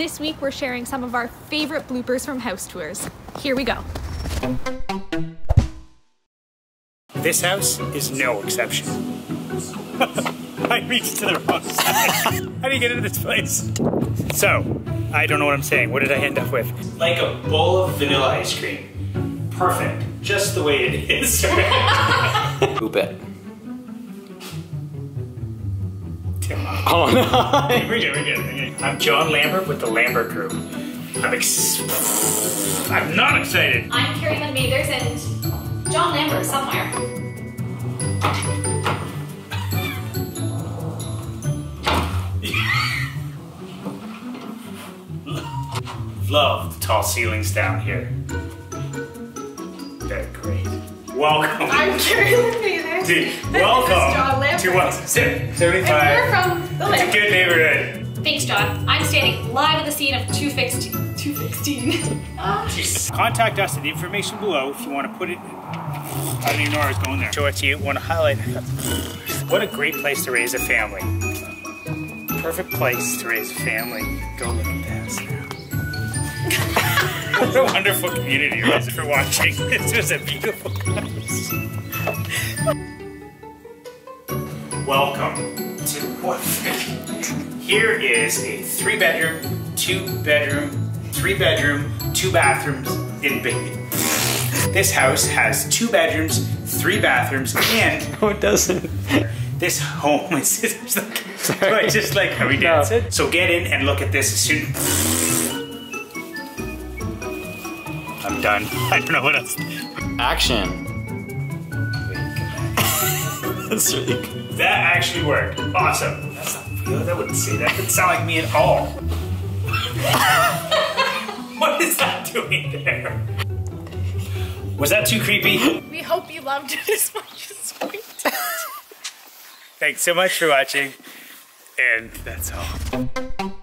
This week we're sharing some of our favorite bloopers from house tours. Here we go. This house is no exception. I reached to the wrong side. How do you get into this place? So, I don't know what I'm saying. What did I end up with? Like a bowl of vanilla ice cream. Perfect. Just the way it is. Poop it. Oh no. we're good, we're good, we're good. I'm Jon Lambert with the Lambert Group. I'm ex- I'm not excited. I'm Kerilynn Mathers and Jon Lambert somewhere. Love the tall ceilings down here. They're great. Welcome. I'm Kerilynn Mathers. Dude, welcome John to what? Sim- 75. We're from the It's a good neighborhood. Thanks, Jon. I'm standing live at the scene of 216. 216. Contact us at the information below if you want to put it. I don't even know where I was going there. Show it to you. Want to highlight? What a great place to raise a family. Perfect place to raise a family. Go look at this. what a wonderful community you guys for watching. It's just a beautiful place. Welcome to what? Here is a three bedroom, two bedroom, three bedroom, two bathrooms in Big. This house has two bedrooms, three bathrooms, and No, it doesn't. this home is just like, right, just like how we dancing. So get in and look at this as soon. I'm done. I don't know what else. Action. That's really good. That actually worked. Awesome. That's not real. That wouldn't say that. Doesn't sound like me at all. what is that doing there? Was that too creepy? we hope you loved it as much as we did. Thanks so much for watching. And that's all.